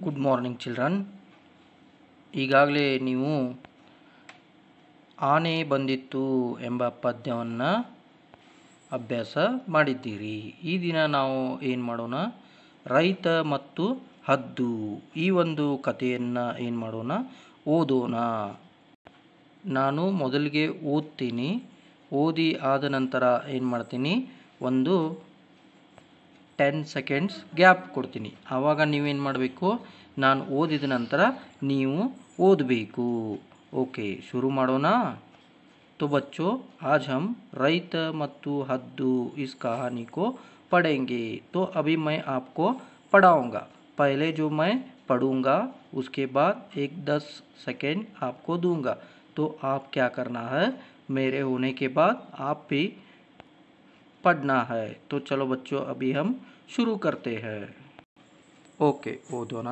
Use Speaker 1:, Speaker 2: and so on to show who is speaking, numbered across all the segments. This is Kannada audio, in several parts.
Speaker 1: ಗುಡ್ ಮಾರ್ನಿಂಗ್ ಚಿಲ್ಡ್ರನ್ ಈಗಾಗಲೇ ನೀವು ಆನೆ ಬಂದಿತ್ತು ಎಂಬ ಪದ್ಯವನ್ನು ಅಭ್ಯಾಸ ಮಾಡಿದ್ದೀರಿ. ಈ ದಿನ ನಾವು ಏನು ಮಾಡೋಣ? ರೈತ ಮತ್ತು ಹದ್ದು. ಈ ಒಂದು ಕಥೆಯನ್ನು ಏನು ಮಾಡೋಣ? ಓದೋಣ. ನಾನು ಮೊದಲಿಗೆ ಓದ್ತೀನಿ. ಓದಿ ಆದ ನಂತರ ಏನು ಮಾಡ್ತೀನಿ? ಒಂದು ಟೆನ್ ಸೆಕೆಂಡ್ಸ್ ಗ್ಯಾಪ್ ಕೊಡ್ತೀನಿ ಆವಾಗ ನೀವೇನು ಮಾಡಬೇಕು ನಾನು ಓದಿದ ನಂತರ ನೀವು ಓದಬೇಕು ಓಕೆ ಶುರು ಮಾಡೋಣ तो बच्चों आज हम रईत मत्तु हद्दू इस कहानी को पढ़ेंगे तो अभी मैं आपको पढ़ाऊंगा पहले जो मैं पढ़ूंगा उसके बाद एक दस सेकेंड आपको दूंगा तो आप क्या करना है मेरे होने के बाद आप भी पढ़ना है तो चलो बच्चों अभी हम शुरू करते हैं ಓಕೆ ಓದೋಣ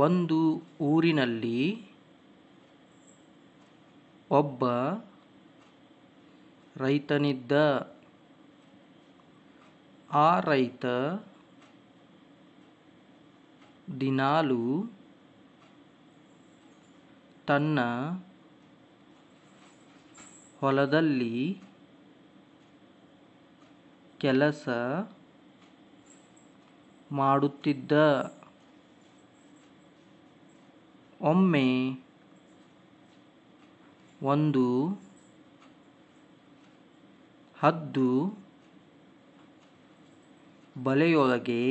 Speaker 1: ಒಂದು ಊರಿನಲ್ಲಿ ಒಬ್ಬ ರೈತನಿದ್ದ ಆ ರೈತ ದಿನಾಲು ತನ್ನ ಹೊಲದಲ್ಲಿ ಕೆಲಸ ಮಾಡುತ್ತಿದ್ದ ಒಮ್ಮೆ ಒಂದು ಹದ್ದು ಬಲೆಯೊಳಗೆ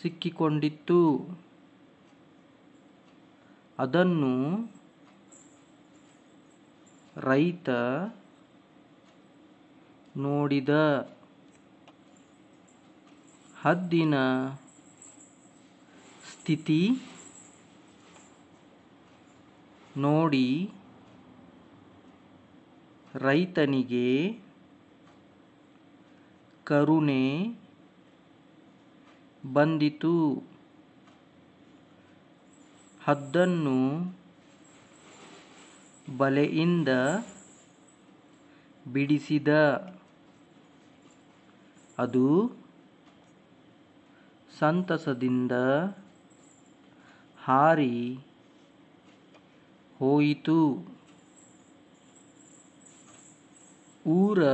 Speaker 1: ಸಿಕ್ಕಿಕೊಂಡಿತ್ತು. ಅದನ್ನು ರೈತ ನೋಡಿದ ಹದ್ದಿನ ಸ್ಥಿತಿ ನೋಡಿ ರೈತನಿಗೆ ಕರುಣೆ ಬಂದಿತು. ಹದ್ದನ್ನು ಬಲೆಯಿಂದ ಬಿಡಿಸಿದ. ಅದು ಸಂತಸದಿಂದ ಹಾರಿ ಹೋಯಿತು. ಊರ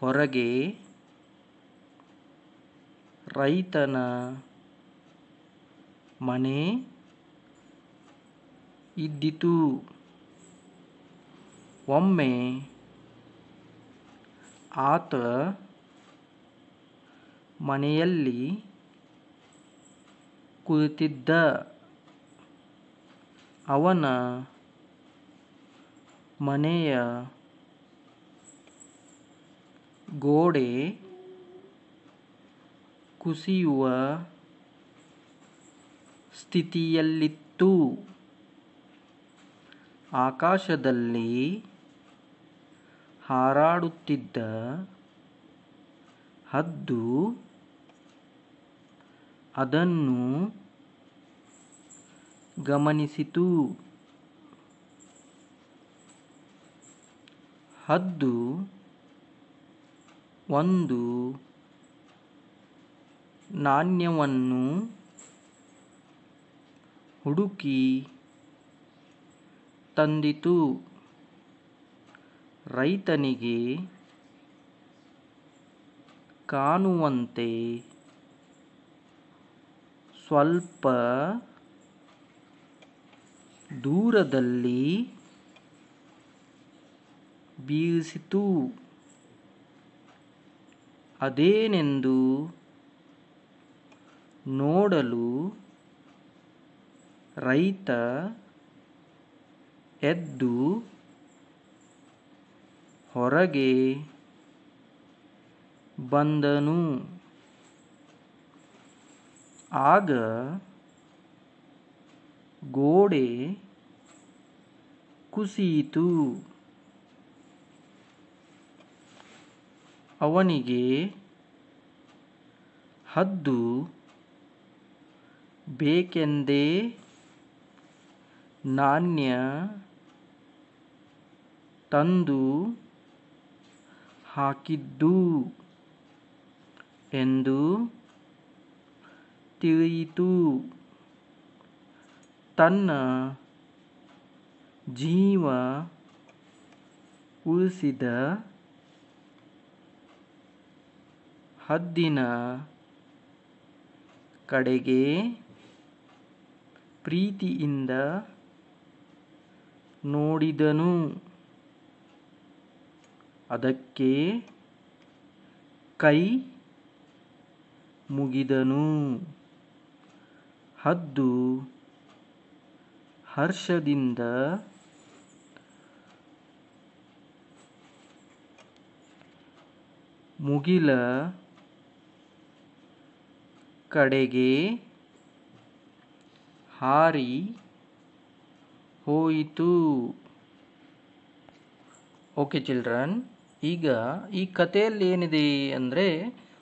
Speaker 1: ಹೊರಗೆ ರೈತನ ಮನೆ ಇದ್ದಿತು. ಒಮ್ಮೆ ಆತ ಮನೆಯಲ್ಲಿ ಕುಳಿತಿದ್ದ. ಅವನ ಮನೆಯ ಗೋಡೆ ಕುಸಿಯುವ ಸ್ಥಿತಿಯಲ್ಲಿತ್ತು. ಆಕಾಶದಲ್ಲಿ ಹಾರಾಡುತ್ತಿದ್ದ ಹದ್ದು ಅದನ್ನು ಗಮನಿಸಿತು. ಹದ್ದು ಒಂದು ನಾಣ್ಯವನ್ನು ಹುಡುಕಿ ತಂದಿತು. ರೈತನಿಗೆ ಕಾಣುವಂತೆ ಸ್ವಲ್ಪ ದೂರದಲ್ಲಿ ಬೀಸಿತು ಅದೇನೆಂದು ನೋಡಲು ರೈತ ಎದ್ದು ಹೊರಗೆ ಬಂದನು. ಆಗ ಗೋಡೆ ಕುಸಿಯಿತು. ಅವನಿಗೆ ಹದ್ದು ಬೇಕೆಂದೇ ನಾಣ್ಯ ತಂದು ಹಾಕಿದ್ದು ಎಂದು ತಿಳಿಯಿತು. ತನ್ನ ಜೀವ ಉಳಿಸಿದ ಹದ್ದಿನ ಕಡೆಗೆ ಪ್ರೀತಿಯಿಂದ ನೋಡಿದನು. ಅದಕ್ಕೆ ಕೈ ಮುಗಿದನು. ಹದ್ದು ಹರ್ಷದಿಂದ ಮುಗಿಲ ಕಡೆಗೆ ಹಾರಿ ಹೋಯಿತು. ಓಕೆ ಚಿಲ್ಡ್ರನ್ ಈಗ ಈ ಕಥೆಯಲ್ಲಿ ಏನಿದೆ ಅಂದರೆ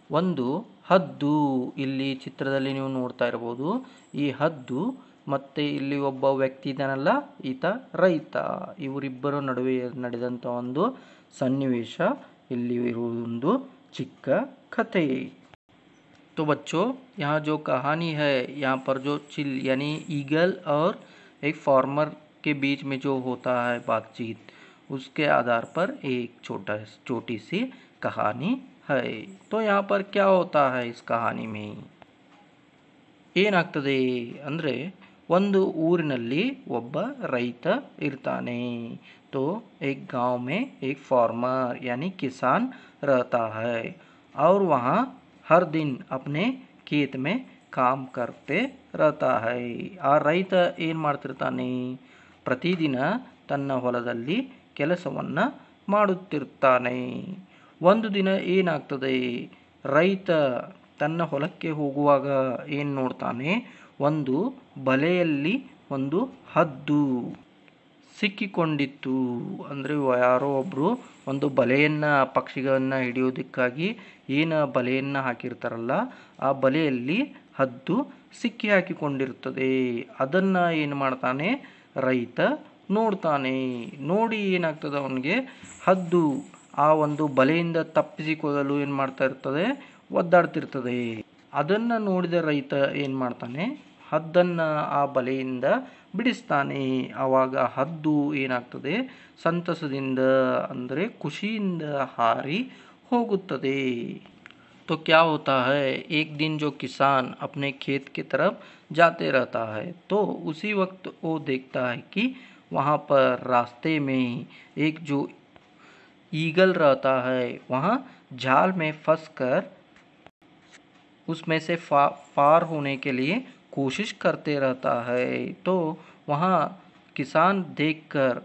Speaker 1: ಒಂದು ಹದ್ದು ಇಲ್ಲಿ ಚಿತ್ರದಲ್ಲಿ ನೀವು ನೋಡ್ತಾ ಇರ್ಬೋದು ಈ ಹದ್ದು ಮತ್ತು ಇಲ್ಲಿ ಒಬ್ಬ ವ್ಯಕ್ತಿ ಇದ್ದಾನಲ್ಲ ಈತ ರೈತ ಇವರಿಬ್ಬರ ನಡುವೆ ನಡೆದಂಥ ಒಂದು ಸನ್ನಿವೇಶ ಇಲ್ಲಿ ಇರುವುದೊಂದು ಚಿಕ್ಕ ಕಥೆ तो बच्चों यहाँ जो कहानी है यहाँ पर जो चिल यानी ईगल और एक फार्मर के बीच में जो होता है बातचीत उसके आधार पर एक छोटा छोटी सी कहानी है तो यहाँ पर क्या होता है इस कहानी में ಏನಾಗ್ತದೆ ಅಂದರೆ ಒಂದು ಊರಿನಲ್ಲಿ ಒಬ್ಬ ರೈತ ಇರ್ತಾನೆ तो एक गांव में एक फार्मर यानी किसान रहता है और वहाँ हर दिन अपने खेत में काम करते रहता है ಆ ರೈತ ಏನು ಮಾಡ್ತಿರ್ತಾನೆ ಪ್ರತಿದಿನ ತನ್ನ ಹೊಲದಲ್ಲಿ ಕೆಲಸವನ್ನು ಮಾಡುತ್ತಿರ್ತಾನೆ. ಒಂದು ದಿನ ಏನಾಗ್ತದೆ? ರೈತ ತನ್ನ ಹೊಲಕ್ಕೆ ಹೋಗುವಾಗ ಏನು ನೋಡ್ತಾನೆ? ಒಂದು ಬಲೆಯಲ್ಲಿ ಒಂದು ಹದ್ದು ಸಿಕ್ಕಿಕೊಂಡಿತ್ತು. ಅಂದರೆ ಯಾರೋ ಒಬ್ಬರು ಒಂದು ಬಲೆಯನ್ನು, ಪಕ್ಷಿಗಳನ್ನು ಹಿಡಿಯೋದಕ್ಕಾಗಿ ಏನು ಬಲೆಯನ್ನು ಹಾಕಿರ್ತಾರಲ್ಲ, ಆ ಬಲೆಯಲ್ಲಿ ಹದ್ದು ಸಿಕ್ಕಿ ಹಾಕಿಕೊಂಡಿರುತ್ತದೆ ಅದನ್ನು ಏನು ಮಾಡ್ತಾನೆ? ರೈತ ನೋಡ್ತಾನೆ ನೋಡಿ ಏನಾಗ್ತದೆ ಅವನಿಗೆ ಹದ್ದು ಆ ಒಂದು ಬಲೆಯಿಂದ ತಪ್ಪಿಸಿಕೊಳ್ಳಲು ಏನು ಮಾಡ್ತಾ ಇರ್ತದೆ ಒದ್ದಾಡ್ತಿರ್ತದೆ ಅದನ್ನು ನೋಡಿದ ರೈತ ಏನು ಮಾಡ್ತಾನೆ ಹದ್ದನ್ನು ಆ ಬಲೆಯಿಂದ ಬಿಡಿಸ್ತಾನೆ ಆವಾಗ ಹದ್ದು ಏನಾಗ್ತದೆ ಸಂತಸದಿಂದ ಅಂದರೆ ಖುಷಿಯಿಂದ ಹಾರಿ ಹೋಗುತ್ತದೆ तो क्या होता है एक दिन जो किसान अपने खेत की तरफ जाते रहता है तो उसी वक्त वो देखता है कि वहाँ पर रास्ते में एक जो ईगल रहता है, वहाँ जाल में फंस कर उसमें से फा, पार होने के लिए कोशिश करते रहता है। तो वहाँ किसान देखकर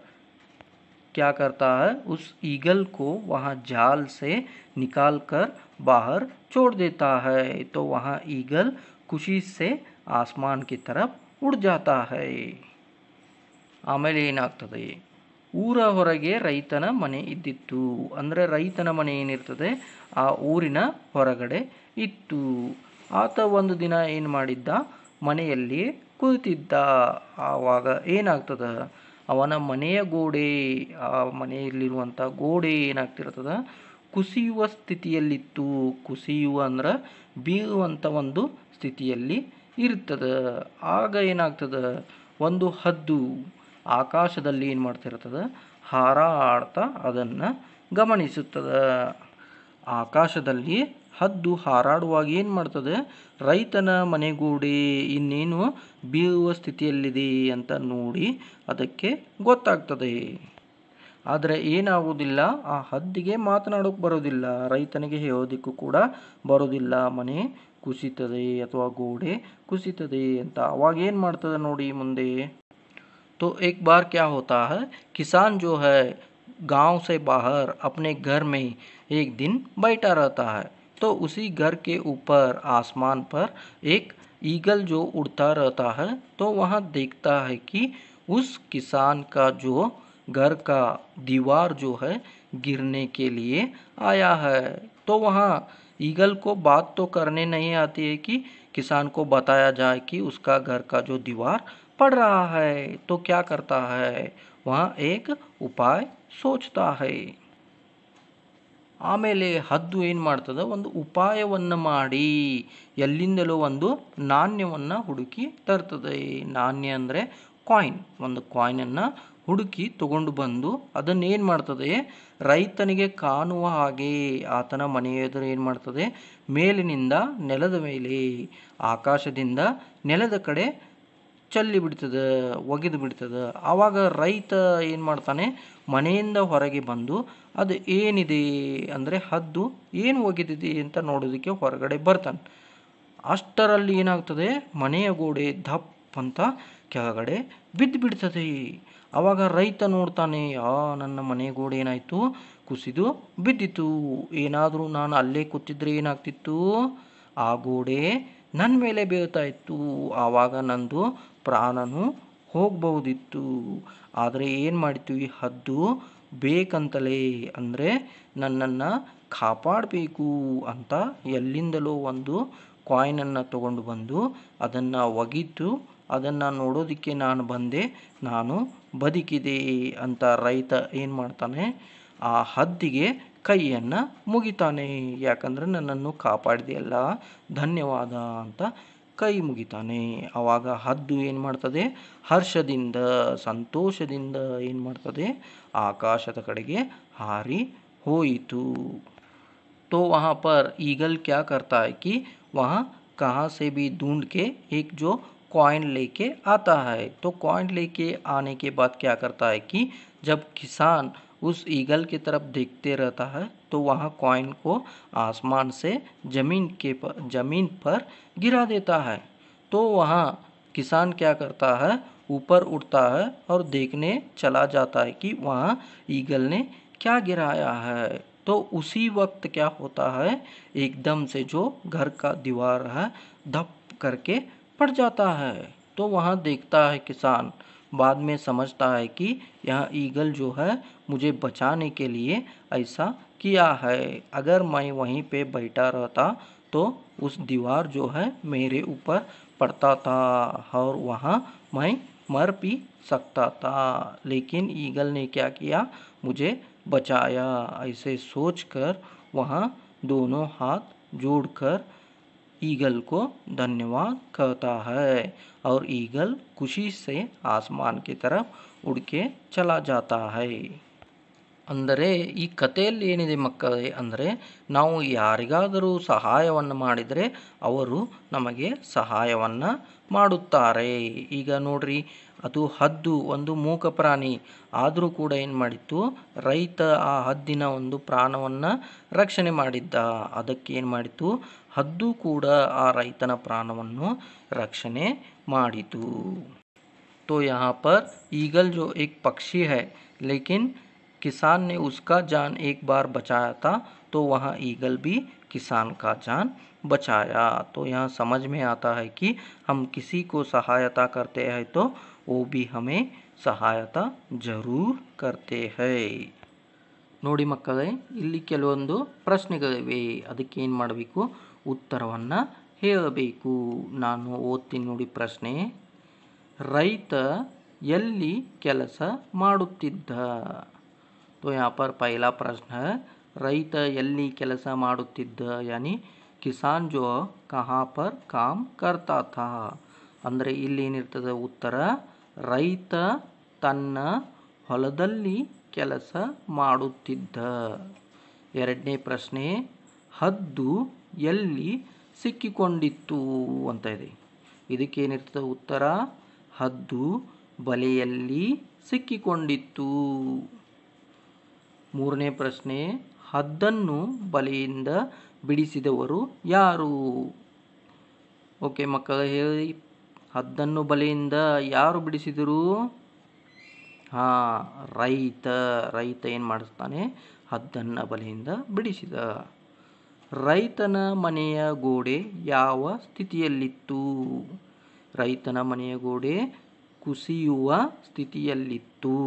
Speaker 1: क्या करता है, उस ईगल को वहाँ जाल से निकाल कर बाहर छोड़ देता है। तो वहाँ ईगल खुशी से आसमान की तरफ़ उड़ जाता है। ಆಮೇಲೆ ಏನಾಗ್ತದೆ? ಊರ ಹೊರಗೆ ರೈತನ ಮನೆ ಇದ್ದಿತ್ತು. ಅಂದರೆ ರೈತನ ಮನೆ ಏನಿರ್ತದೆ? ಆ ಊರಿನ ಹೊರಗಡೆ ಇತ್ತು. ಆತ ಒಂದು ದಿನ ಏನು ಮಾಡಿದ್ದ? ಮನೆಯಲ್ಲಿ ಕುಳಿತಿದ್ದ. ಆವಾಗ ಏನಾಗ್ತದ? ಅವನ ಮನೆಯ ಗೋಡೆ, ಆ ಮನೆಯಲ್ಲಿರುವಂಥ ಗೋಡೆ ಏನಾಗ್ತಿರ್ತದ? ಕುಸಿಯುವ ಸ್ಥಿತಿಯಲ್ಲಿತ್ತು. ಕುಸಿಯುವ ಅಂದ್ರೆ ಬೀಳುವಂಥ ಒಂದು ಸ್ಥಿತಿಯಲ್ಲಿ ಇರ್ತದೆ. ಆಗ ಏನಾಗ್ತದೆ? ಒಂದು ಹದ್ದು. ಆಕಾಶದಲ್ಲಿ ಏನು ಮಾಡ್ತಿರ್ತದೆ? ಹಾರಾಡ್ತಾ ಅದನ್ನು ಗಮನಿಸುತ್ತದೆ. ಆಕಾಶದಲ್ಲಿ ಹದ್ದು ಹಾರಾಡುವಾಗ ಏನು ಮಾಡ್ತದೆ? ರೈತನ ಮನೆಗೂಡಿ ಇನ್ನೇನು ಬೀಳುವ ಸ್ಥಿತಿಯಲ್ಲಿದೆ ಅಂತ ನೋಡಿ ಅದಕ್ಕೆ ಗೊತ್ತಾಗ್ತದೆ. ಆದರೆ ಏನಾಗುವುದಿಲ್ಲ? ಆ ಹದ್ದಿಗೆ ಮಾತನಾಡೋಕೆ ಬರೋದಿಲ್ಲ ರೈತನಿಗೆ ಹೇಳೋದಕ್ಕೂ ಕೂಡ ಬರೋದಿಲ್ಲ ಮನೆ ಕುಸಿತದೆ ಅಥವಾ ಗೋಡೆ ಕುಸಿತದೆ ಅಂತ. ಅವಾಗ ಏನು ಮಾಡ್ತದೆ ನೋಡಿ ಮುಂದೆ? तो एक बार क्या होता है, किसान जो है, गाँव से बाहर अपने घर में एक दिन बैठा रहता है। तो उसी घर के ऊपर आसमान पर एक ईगल जो उड़ता रहता है तो वहाँ देखता है कि उस किसान का जो घर का दीवार जो है, गिरने के लिए आया है। तो वहाँ ईगल को बात तो करने नहीं आती है कि किसान को बताया जाए कि उसका घर का जो दीवार पड़ रहा है तो क्या करता है वहाँ एक उपाय सोचता है ಆಮೇಲೆ ಹದ್ದು ಏನು ಮಾಡ್ತದೆ ಒಂದು ಉಪಾಯವನ್ನು ಮಾಡಿ ಎಲ್ಲಿಂದಲೋ ಒಂದು ನಾಣ್ಯವನ್ನು ಹುಡುಕಿ ತರ್ತದೆ ನಾಣ್ಯ ಅಂದರೆ ಕಾಯಿನ್ ಒಂದು ಕಾಯಿನನ್ನು ಹುಡುಕಿ ತಗೊಂಡು ಬಂದು ಅದನ್ನೇನು ಮಾಡ್ತದೆ ರೈತನಿಗೆ ಕಾಣುವ ಹಾಗೆ ಆತನ ಮನೆಯ ಎದುರು ಏನು ಮಾಡ್ತದೆ ಮೇಲಿನಿಂದ ನೆಲದ ಮೇಲೆ ಆಕಾಶದಿಂದ ನೆಲದ ಕಡೆ ಚಲ್ಲಿ ಬಿಡ್ತದೆ, ಒಗೆದು ಬಿಡ್ತದೆ. ಆವಾಗ ರೈತ ಏನು ಮಾಡ್ತಾನೆ, ಮನೆಯಿಂದ ಹೊರಗೆ ಬಂದು ಅದು ಏನಿದೆ ಅಂದರೆ ಹದ್ದು ಏನು ಒಗೆದಿದೆ ಅಂತ ನೋಡೋದಕ್ಕೆ ಹೊರಗಡೆ ಬರ್ತಾನೆ. ಅಷ್ಟರಲ್ಲಿ ಏನಾಗ್ತದೆ, ಮನೆಯ ಗೋಡೆ ದಪ್ ಅಂತ ಕೆಳಗಡೆ ಬಿದ್ದು ಬಿಡ್ತದೆ. ಆವಾಗ ರೈತ ನೋಡ್ತಾನೆ, ಆ, ನನ್ನ ಮನೆ ಗೋಡೆ ಏನಾಯಿತು, ಕುಸಿದು ಬಿದ್ದಿತು ಏನಾದರೂ ನಾನು ಅಲ್ಲೇ ಕೂತಿದ್ರೆ ಏನಾಗ್ತಿತ್ತು? ಆ ಗೋಡೆ ನನ್ನ ಮೇಲೆ ಬೀಳ್ತಾ ಇತ್ತು. ಆವಾಗ ನಂದು ಪ್ರಾಣನು ಹೋಗ್ಬೋದಿತ್ತು ಆದರೆ ಏನು ಮಾಡ್ತೀವಿ? ಹದ್ದು ಬೇಕಂತಲೇ ಅಂದರೆ ನನ್ನನ್ನು ಕಾಪಾಡಬೇಕು ಅಂತ ಎಲ್ಲಿಂದಲೋ ಒಂದು ಕಾಯಿನನ್ನು ತಗೊಂಡು ಬಂದು ಅದನ್ನು ಒಗಿತು ಅದನ್ನು ನೋಡೋದಕ್ಕೆ ನಾನು ಬಂದೆ. ನಾನು ಬದುಕಿದೆ ಅಂತ ರೈತ ಏನು ಮಾಡ್ತಾನೆ? ಆ ಹದ್ದಿಗೆ ಕೈಯನ್ನು ಮುಗಿತಾನೆ ಯಾಕಂದರೆ ನನ್ನನ್ನು ಕಾಪಾಡಿದೆಯಲ್ಲ ಧನ್ಯವಾದ ಅಂತ ಕೈ ಮುಗಿತಾನೆ ಆವಾಗ ಹದ್ದು ಏನು ಮಾಡ್ತದೆ ಹರ್ಷದಿಂದ ಸಂತೋಷದಿಂದ ಏನು ಮಾಡ್ತದೆ ಆಕಾಶದ ಕಡೆಗೆ ಹಾರಿ ಹೋಯಿತು तो वहाँ पर ईगल क्या करता है कि वहाँ कहाँ से भी ढूंढ के एक जो कॉइन लेके आता है तो कॉइन लेके आने के बाद क्या करता है कि जब किसान उस ईगल की तरफ़ देखते रहता है तो वहाँ कॉइन को आसमान से ज़मीन के पर ज़मीन पर गिरा देता है। तो वहाँ किसान क्या करता है, ऊपर उठता है और देखने चला जाता है कि वहाँ ईगल ने क्या गिराया है। तो उसी वक्त क्या होता है, एकदम से जो घर का दीवार है, धप करके पड़ जाता है। तो वहाँ देखता है किसान बाद में समझता है कि यह ईगल जो है, मुझे बचाने के लिए ऐसा किया है। अगर मैं वहीं पे बैठा रहता तो उस दीवार जो है, मेरे ऊपर पड़ता था और वहाँ मैं मर भी सकता था। लेकिन ईगल ने क्या किया? मुझे बचाया। ऐसे सोचकर वहाँ दोनों हाथ जोड़कर ईगल को धन्यवाद कहता है और ईगल खुशी से आसमान की तरफ उड़ के चला जाता है ಅಂದರೆ ಈ ಕಥೆಯಲ್ಲಿ ಏನಿದೆ ಮಕ್ಕಳೇ ಅಂದರೆ ನಾವು ಯಾರಿಗಾದರೂ ಸಹಾಯವನ್ನು ಮಾಡಿದರೆ ಅವರು ನಮಗೆ ಸಹಾಯವನ್ನು ಮಾಡುತ್ತಾರೆ ಈಗ ನೋಡ್ರಿ ಅದು ಹದ್ದು ಒಂದು ಮೂಕ ಪ್ರಾಣಿ ಆದರೂ ಕೂಡ ಏನು ಮಾಡಿತ್ತು ರೈತ ಆ ಹದ್ದಿನ ಒಂದು ಪ್ರಾಣವನ್ನು ರಕ್ಷಣೆ ಮಾಡಿದ್ದ ಅದಕ್ಕೆ ಏನು ಮಾಡಿತು ಹದ್ದು ಕೂಡ ಆ ರೈತನ ಪ್ರಾಣವನ್ನು ರಕ್ಷಣೆ ಮಾಡಿತು तो यहाँ पर ईगल जो एक पक्षी है लेकिन किसान ने उसका जान एक बार बचाया था तो वहाँ ईगल भी किसान का जान बचाया तो यहाँ समझ में आता है कि हम किसी को सहायता करते हैं तो वो भी हमें सहायता जरूर करते हैं ನೋಡಿ ಮಕ್ಕಳೇ ಇಲ್ಲಿ ಕೆಲವೊಂದು ಪ್ರಶ್ನೆಗಳಿವೆ ಅದಕ್ಕೆ ಏನು ಮಾಡಬೇಕು ಉತ್ತರವನ್ನು ಹೇಳಬೇಕು. ನಾನು ಓದ್ತೀನಿ ನೋಡಿ ಪ್ರಶ್ನೆ. ರೈತ ಎಲ್ಲಿ ಕೆಲಸ ಮಾಡುತ್ತಿದ್ದ? ತೋ ಯಾಪರ್ पर पहला प्रश्न ಎಲ್ಲಿ ಕೆಲಸ ಮಾಡುತ್ತಿದ್ದ? ಯಾನಿ, ಕಿಸಾನ್ ಜೋ ಕಹಾಪರ್ ಕಾಮ್ ಕರ್ತಾತ ಅಂದರೆ ಇಲ್ಲಿ ಏನಿರ್ತದೆ ಉತ್ತರ? ರೈತ ತನ್ನ ಹೊಲದಲ್ಲಿ ಕೆಲಸ ಮಾಡುತ್ತಿದ್ದ. ಎರಡನೇ ಪ್ರಶ್ನೆ, ಹದ್ದು ಎಲ್ಲಿ ಸಿಕ್ಕಿಕೊಂಡಿತ್ತು ಅಂತ ಇದೆ. ಇದಕ್ಕೇನಿರ್ತದೆ ಉತ್ತರ? ಹದ್ದು ಬಲೆಯಲ್ಲಿ ಸಿಕ್ಕಿಕೊಂಡಿತ್ತು. ಮೂರನೇ ಪ್ರಶ್ನೆ, ಹದ್ದನ್ನು ಬಲೆಯಿಂದ ಬಿಡಿಸಿದವರು ಯಾರು? ಓಕೆ, ಮಕ್ಕಳ ಹೇಳಿ. ಹದ್ದನ್ನು ಬಲೆಯಿಂದ ಯಾರು ಬಿಡಿಸಿದರು? ಹಾಂ, ರೈತ. ರೈತ ಏನು ಮಾಡಿಸ್ತಾನೆ? ಹದ್ದನ್ನು ಬಲೆಯಿಂದ ಬಿಡಿಸಿದ. ರೈತನ ಮನೆಯ ಗೋಡೆ ಯಾವ ಸ್ಥಿತಿಯಲ್ಲಿತ್ತು? ರೈತನ ಮನೆಯ ಗೋಡೆ ಕುಸಿಯುವ ಸ್ಥಿತಿಯಲ್ಲಿತ್ತು.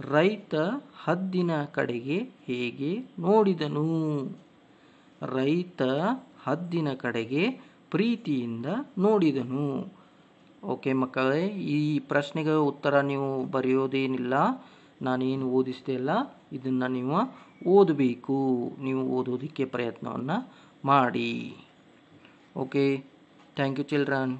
Speaker 1: ರೈತ ಹದ್ದಿನ ಕಡೆಗೆ ಹೇಗೆ ನೋಡಿದನು? ರೈತ ಹದ್ದಿನ ಕಡೆಗೆ ಪ್ರೀತಿಯಿಂದ ನೋಡಿದನು. ಓಕೆ ಮಕ್ಕಳೇ, ಈ ಪ್ರಶ್ನೆಗೆ ಉತ್ತರ ನೀವು ಬರೆಯೋದೇನಿಲ್ಲ, ನಾನೇನು ಓದಿಸ್ದೆ ಅಲ್ಲ ಇದನ್ನು ನೀವು ಓದಬೇಕು. ನೀವು ಓದೋದಕ್ಕೆ ಪ್ರಯತ್ನವನ್ನು ಮಾಡಿ. Okay thank you children